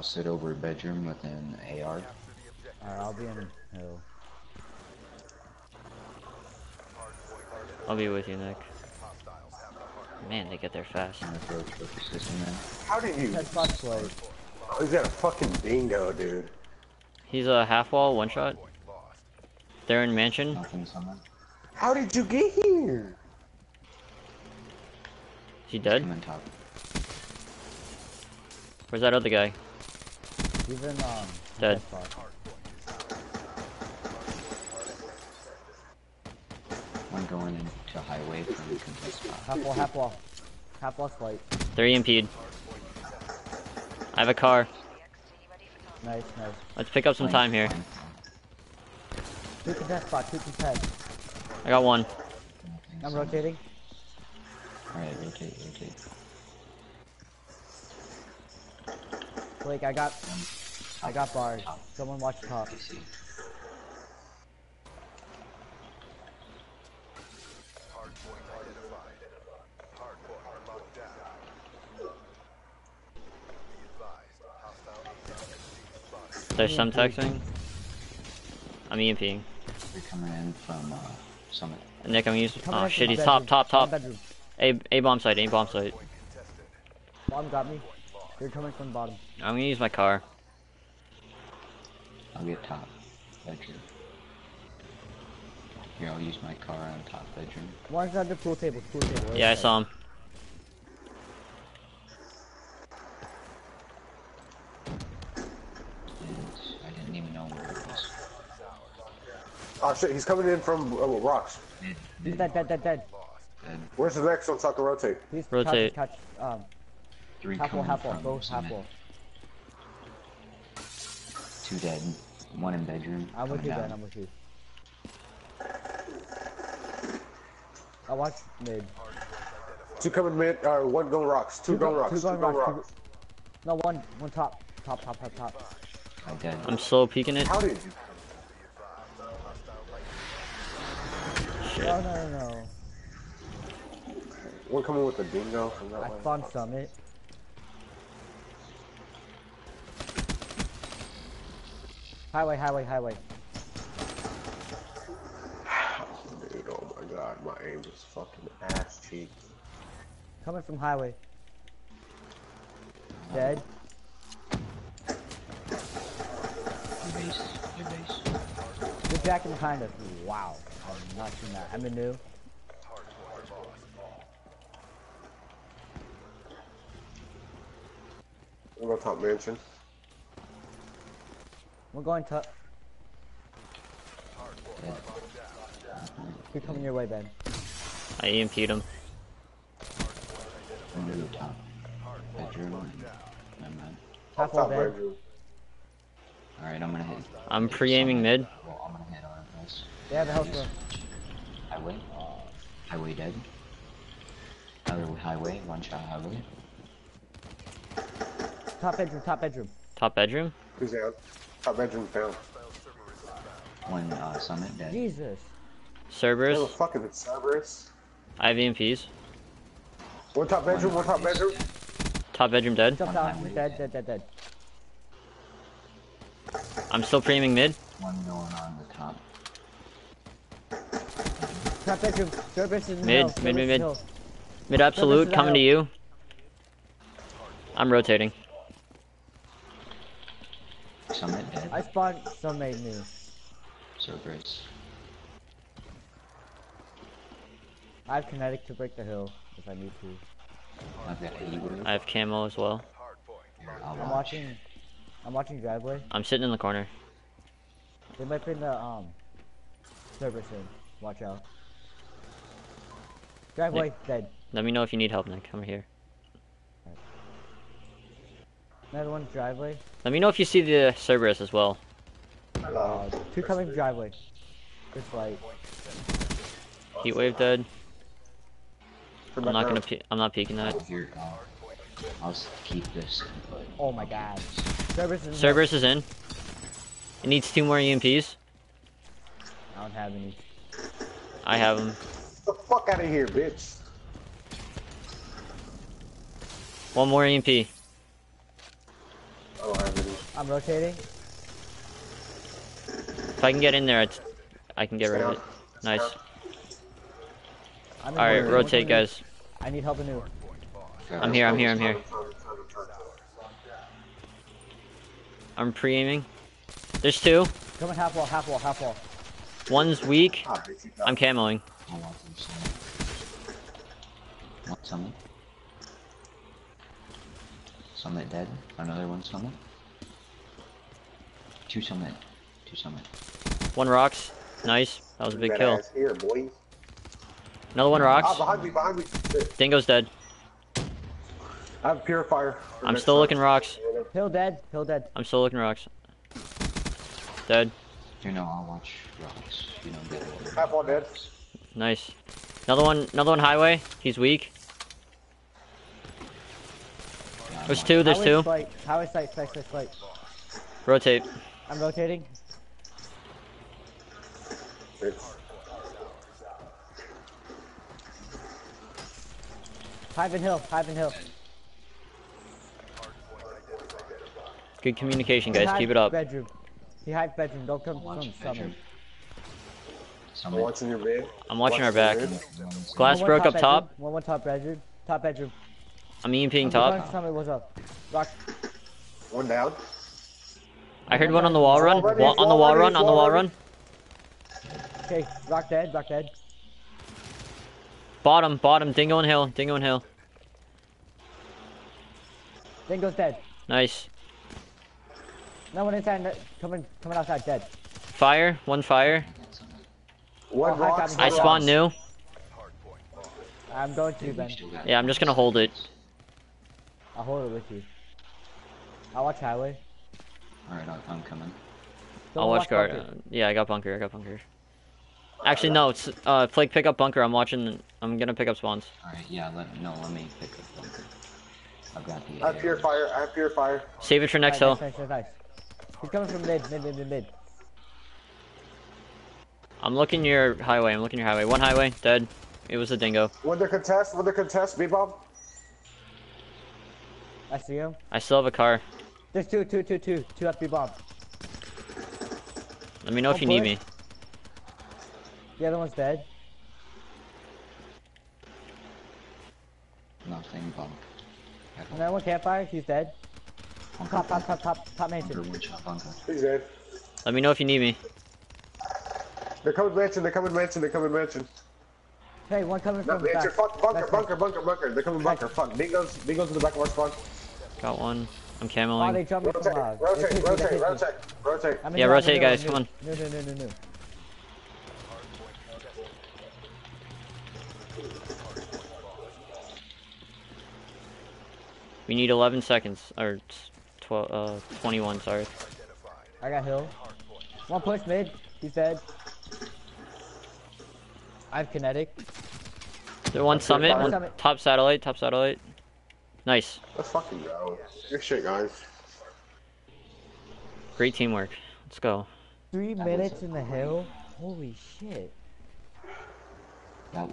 I'll sit over a bedroom with an AR. Alright, I'll be in hill. I'll be with you, Nick. Man, they get there fast. I'm gonna throw a trophy system in. How did you? Head spot slate. Oh, he's got a fucking Dingo, dude. He's a half wall, one shot. They're in mansion. How did you get here? Is he dead? I'm on top. Where's that other guy? He's in, um, Dead. head spot. One going into highway from contest spot. Half wall, half wall. Half wall slate. They're EMP'd. I have a car. Nice, nice. Let's pick up some time here. Two contest spot, two contest. I got one. I'm rotating. Alright, rotate, rotate. Blake, I got, I got bars. Someone watch top. PC. There's some texting. I'm EMPing. They're coming in from uh, Summit. Nick, I'm using. Coming Oh in shit, he's top, top, top. A, a bomb site, a bomb site. Bomb got me. They're coming from bottom. I'm gonna use my car. I'll get top bedroom. Here, I'll use my car on top bedroom. One's under pool table, pool table. Yeah, I saw him. And I didn't even know where it was. Oh shit, he's coming in from uh, rocks. He's dead, dead, dead, dead. And Where's the next one so I can rotate? He's Rotate. Touch, touch, um, three half wall, half wall. from Go half Summit. wall. Two dead. One in bedroom. I'm with you, down. Ben. I'm with you. I watch mid. Two coming mid, uh, one going rocks. Two, going go- rocks. Two going going rocks. rocks. two go- No, one, one top, top, top, top, top. I dead. I'm slow peeking it. How did you? Shit. No, no, no, no. One coming with the Dingo from that I way. spawned summit. Highway, highway, highway. Dude, oh my god, my aim is fucking ass cheek. Coming from highway. Dead. Your base. Your base. Good jacking behind us. Wow. I'm not seen that. I'm a new. We'll go top mansion. We're going to. Dead. Keep coming your way, Ben. I EMP'd him. Under the top bedroom. Never mind. Half Top, wall top dead. Alright, I'm gonna hit. I'm pre-aiming mid. Well, I'm gonna hit on this. They have a health room. Highway. Highway dead. Other highway. One shot highway. Top bedroom, top bedroom. Top bedroom. Who's down? Top bedroom down. One uh, summit dead. Jesus. There's a Cerberus. fucking Cerberus. I have EMPs. One top bedroom, one top bedroom. Top bedroom dead. Jump One down. highway Dead, dead. dead, dead, dead. I'm still pre-aiming mid. One going on the top. Top bedroom. Cerberus is in Mid, mid, mid, mid. Mid absolute coming to you. I'm rotating. Summit dead. I spawned some made new. Cerberus. I have kinetic to break the hill if I need to. I've got a. I have camo as well. Here, I'll I'm watch. watching. I'm watching driveway. I'm sitting in the corner. They might be in the um Cerberus in. Watch out. Driveway dead. Let me know if you need help, Nick. I'm here. Another one driveway. Let me know if you see the Cerberus as well. Uh, two coming driveway. Just light. Heatwave dead. Come I'm not gonna. around. Pe I'm not peeking that. I'll s- keep this. Oh my god. Cerberus is in. Cerberus is in. It needs two more EMPs. I don't have any. I have them. The fuck out of here, bitch. One more EMP. I don't have any. I'm rotating. If I can get in there, it's, I can get rid of it. Nice. Alright, rotate, one- guys. I need help anew. I'm here, I'm here, I'm here. I'm pre-aiming. There's two. Coming half wall, half wall, half wall. One's weak. I'm camoing. I want some summit. Want summit? Summit dead. Another one summit. Two summit. Two summit. One rocks. Nice. That was a big That kill. Here, boy. Another one Ah, rocks. behind me, behind me. Dingo's dead. I have purifier. I'm still looking rocks. Hill dead, hill dead. I'm still looking rocks. Dead. You know, I'll watch rocks. You don't. Half one dead. Nice. Another one. Another one highway. He's weak. Yeah, I'm There's two. There's Highway two. Fight. Highway sight, sight, sight, sight. Rotate. I'm rotating. It's- Hive Hill, Hive Hill. Good communication, guys. Keep it up. Bedroom. He hive bedroom. Don't come Watch from bedroom. summit. I'm watching your mid. I'm watching our back. your mid. One summit. Glass broke up top. One one top bedroom. Top bedroom. I'm EMPing I'm top. going Summit, what's up? Rock. One down. I heard one on the wall run. Wall ready, on the wall wall ready, run. On the wall wall run. Okay, rock dead, rock dead. Bottom. Bottom. Dingo and hill. Dingo and hill. Dingo's dead. Nice. No one inside, no- coming, coming outside, dead. Fire. One fire. One Oh, hi, rocks. I spawn spawned new. I'm going to, We Ben. Yeah, I'm just gonna hold it. I'll hold it with you. I'll watch highway. Alright, I'll- I'm coming. Don't I'll watch guard. Uh, yeah, I got bunker. I got bunker. Actually, no. It's uh, Flake pick up bunker. I'm watching. I'm gonna pick up spawns. Alright, yeah, let, no, let me pick up bunker. I've got the I have AR. purifier. I have purifier. Save it for next Nice, hill. nice, nice, nice, nice. He's coming from mid, mid, mid, mid, mid. I'm looking your highway. I'm looking your highway. One highway dead. It was a dingo. When they contest, when they contest, B bomb. I see him. I still have a car. There's two, two, two, two, two FB bomb. Let me know if One you need me. The other one's dead. Nothing bunk. And then one campfire, he's dead. Bunker, Top, top, bunker, top, top, top bunker, mansion. one shot bunker. He's dead. Let me know if you need me. They're coming mansion. They're coming mansion. They're coming mansion. Hey, one coming Not from the back. Fuck bunker. Back, Bunker. Bunker. Bunker. They're coming bunker. Fuck. Dingoes. Dingoes in the back of our spawn. Got one. I'm Oh, they camoing. jumped me Rotate. from they Rotate. hit me, they Rotate. Rotate. Rotate. Yeah, the- I'm in rotate, guys, middle, come No, no, no, no, no. We need 11 seconds or 12, uh, 21. Sorry. I got hill. One push mid. He's dead. I have kinetic. There one summit. One One summit. top satellite. Top satellite. Nice. Let's fucking go. Good shit, guys. Great teamwork. Let's go. Three That minutes in the great- hill. Holy shit.